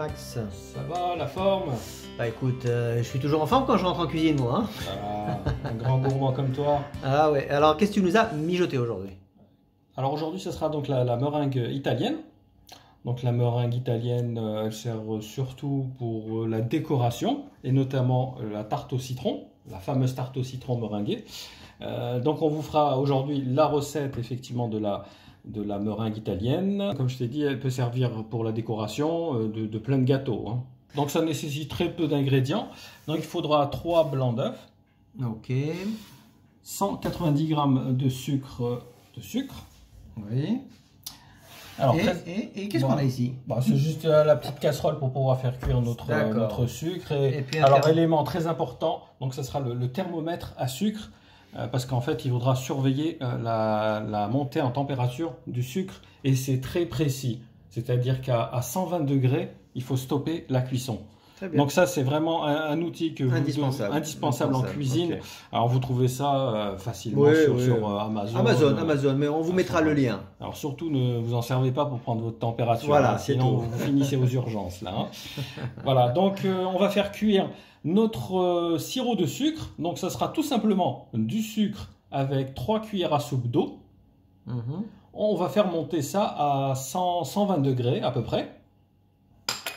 Max Ça va, la forme? Bah écoute, euh, je suis toujours en forme quand je rentre en cuisine moi. hein. Ah, Un grand gourmand comme toi. ah ouais, alors qu'est-ce que tu nous as mijoté aujourd'hui? Alors aujourd'hui, ce sera donc la, la meringue italienne. Donc la meringue italienne, euh, elle sert surtout pour euh, la décoration et notamment la tarte au citron, la fameuse tarte au citron meringuée. Euh, donc on vous fera aujourd'hui la recette effectivement de la, de la meringue italienne. Comme je t'ai dit, elle peut servir pour la décoration euh, de, de plein de gâteaux. hein. Donc ça nécessite très peu d'ingrédients. Donc il faudra 3 blancs d'œufs, Ok. 190 g de sucre, de sucre. Oui. Alors, et très- et- et qu'est-ce qu'on a ici? Bah, c'est juste euh, la petite casserole pour pouvoir faire cuire notre, notre sucre. Et, Et puis un alors, élément très important, donc ce sera le, le thermomètre à sucre, parce qu'en fait, il faudra surveiller euh, la, la montée en température du sucre, et c'est très précis. C'est-à-dire qu'à à 120 degrés, il faut stopper la cuisson. Donc ça, c'est vraiment un, un outil que vous- indispensable. indispensable en cuisine. Alors, vous trouvez ça euh, facilement Oui, sur, oui. sur, euh, Amazon. Amazon, euh, Amazon, mais on vous mettra le lien. alors surtout, ne vous en servez pas pour prendre votre température. Voilà, hein, sinon tout. vous finissez aux urgences là. hein. voilà, donc on va faire cuire notre sirop de sucre. Donc ça sera tout simplement du sucre avec 3 cuillères à soupe d'eau. Mhm. On va faire monter ça à 100, 120 degrés à peu près.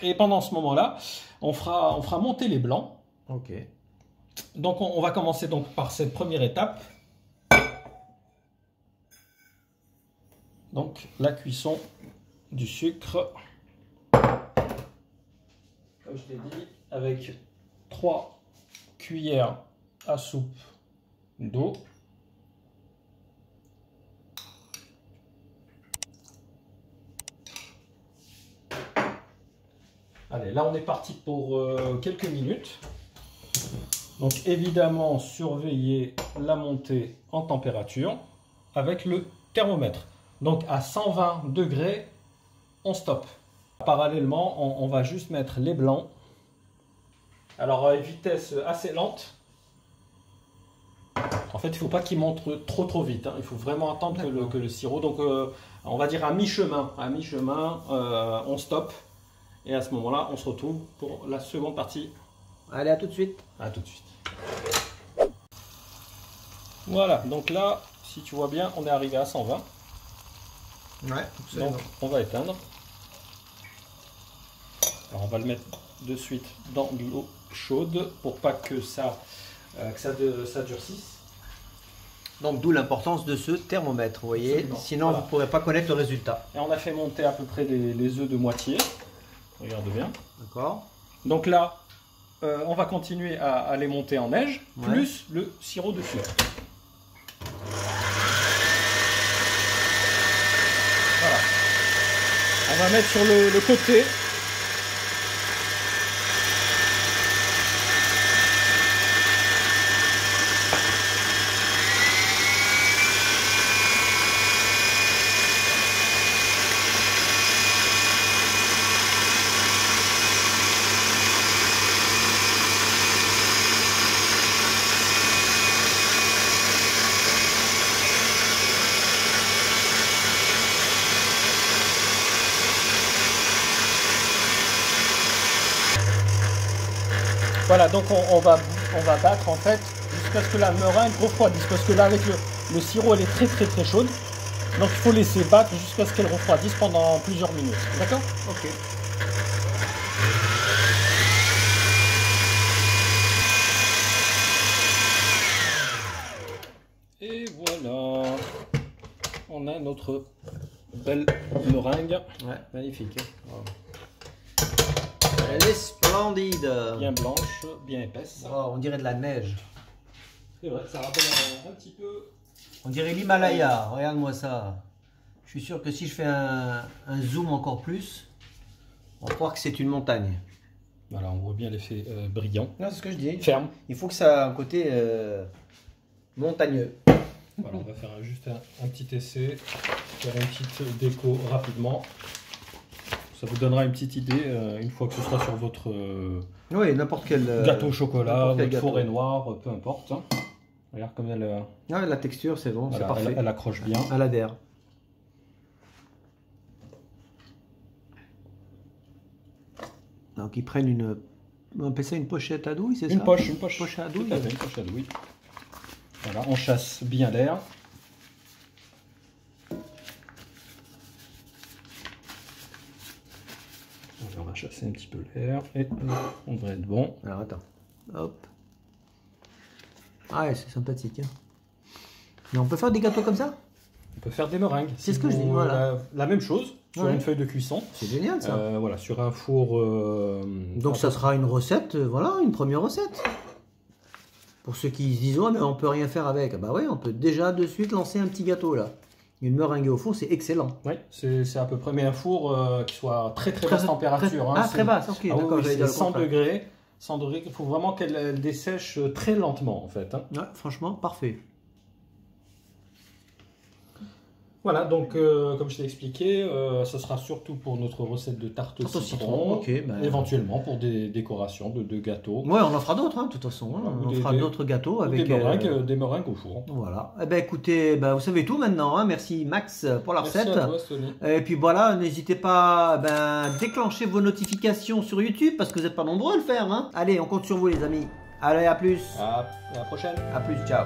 Et pendant ce moment-là, on fera, on fera monter les blancs. Ok. Donc on, on va commencer donc par cette première étape. Donc la cuisson du sucre. Comme je t'ai dit, avec 3 cuillères à soupe d'eau. Allez, là on est parti pour euh, quelques minutes. Donc évidemment, surveiller la montée en température avec le thermomètre. Donc à 120 degrés, on stoppe. Parallèlement, on, on va juste mettre les blancs. Alors à une vitesse assez lente. En fait, il ne faut pas qu'il monte trop trop vite. hein. Il faut vraiment attendre que le, D'accord. que le sirop. Donc euh, on va dire à mi-chemin. À mi-chemin, euh, on stoppe. Et à ce moment-là, on se retrouve pour la seconde partie Allez, à tout de suite. à tout de suite. Voilà, donc là, si tu vois bien, on est arrivé à 120. Ouais, Donc on va éteindre. Alors on va le mettre de suite dans de l'eau chaude pour pas que ça, euh, que ça, de- ça durcisse. Donc d'où l'importance de ce thermomètre, vous voyez. Absolument. Sinon, Voilà. vous ne pourrez pas connaître le résultat. Et on a fait monter à peu près les, les œufs de moitié. Regarde bien. D'accord Donc là, euh, on va continuer à, à les monter en neige, Ouais. plus le sirop de sucre. Voilà. On va mettre sur le, le côté. Voilà, donc on, on va, on va battre en fait jusqu'à ce que la meringue refroidisse. Parce que là, avec le, le sirop, elle est très très très chaude. Donc il faut laisser battre jusqu'à ce qu'elle refroidisse pendant plusieurs minutes. D'accord? Ok. Et voilà. On a notre belle meringue. Ouais. Magnifique. hein. Elle est splendide. Bien blanche, bien épaisse. Oh, on dirait de la neige. C'est vrai, ça rappelle un, un petit peu. On dirait l'Himalaya. Regarde-moi ça. Je suis sûr que si je fais un, un zoom encore plus, on va croire que c'est une montagne. Voilà, on voit bien l'effet euh, brillant. Non, c'est ce que je dis. Ferme. Il faut que ça ait un côté euh, montagneux. Voilà, on va faire juste un, un petit essai, faire une petite déco rapidement. Ça vous donnera une petite idée euh, une fois que ce sera sur votre euh, Oui, n'importe quel euh, gâteau au chocolat, votre gâteau. forêt noire, peu importe. hein. Regarde comme elle, Ouais, la texture, c'est bon, voilà, c'est parfait. elle, elle accroche bien. Elle adhère. Donc ils prennent une, on appelle ça une pochette à douille, c'est ça Une poche, une poche. Poche à Tout douille. à fait, une poche à douille. Voilà, on chasse bien l'air. Voilà, On va chasser un petit peu l'air et on devrait être bon. Alors attends, hop. Ah ouais, c'est sympathique. hein. Mais on peut faire des gâteaux comme ça? On peut faire des meringues. C'est ce que je dis, voilà. La, même chose sur Ouais. une feuille de cuisson. C'est génial ça. Euh, voilà, sur un four. euh, Donc ça sera une recette, euh, voilà, une première recette. Pour ceux qui se disent, oh mais on peut rien faire avec. Bah ouais, on peut déjà de suite lancer un petit gâteau là. Une meringue au four, c'est excellent. Oui, c'est à peu près, mais un four euh, qui soit très très basse température. très- hein, ah, très basse, ok, Ah d'accord, oui, j'allais c'est dire le 100 contraire. degrés. 100 degrés, il faut vraiment qu'elle elle dessèche très lentement en fait. hein. Ouais, franchement, parfait. Voilà, donc euh, comme je t'ai expliqué, euh, ce sera surtout pour notre recette de tarte au Tarte au citron, ben- éventuellement pour des décorations de, de gâteaux, Ouais, on en fera d'autres, hein, de toute façon. hein. On des- fera d'autres gâteaux avec. des, meringues, euh, euh, des meringues au four. Voilà. Eh ben écoutez, ben, vous savez tout maintenant. hein. Merci Max pour la Merci recette. à toi, Sony. Et puis voilà, n'hésitez pas ben déclencher vos notifications sur YouTube parce que vous n'êtes pas nombreux à le faire. Allez, on compte sur vous les amis. Allez, à plus. À à la prochaine. À plus, ciao.